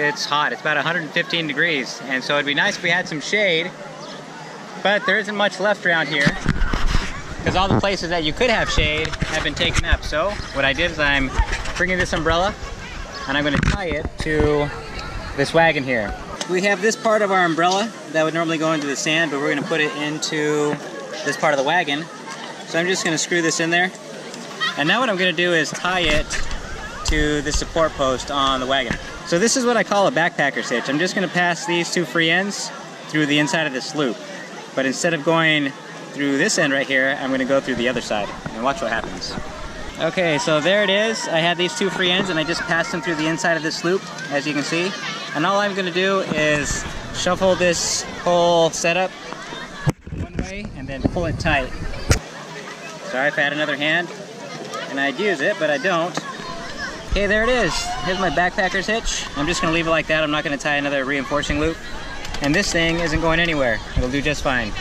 it's hot. It's about 115 degrees. And so it'd be nice if we had some shade, but there isn't much left around here because all the places that you could have shade have been taken up. So what I did is I'm bringing this umbrella and I'm gonna tie it to this wagon here. We have this part of our umbrella that would normally go into the sand, but we're gonna put it into this part of the wagon. So I'm just gonna screw this in there. And now what I'm gonna do is tie it to the support post on the wagon. So this is what I call a backpacker's hitch. I'm just gonna pass these two free ends through the inside of this loop. But instead of going through this end right here, I'm gonna go through the other side and watch what happens. Okay, so there it is. I had these two free ends and I just passed them through the inside of this loop, as you can see. And all I'm gonna do is shuffle this whole setup one way and then pull it tight. Sorry if I had another hand and I'd use it, but I don't. Okay, there it is. Here's my backpacker's hitch. I'm just gonna leave it like that. I'm not gonna tie another reinforcing loop. And this thing isn't going anywhere. It'll do just fine.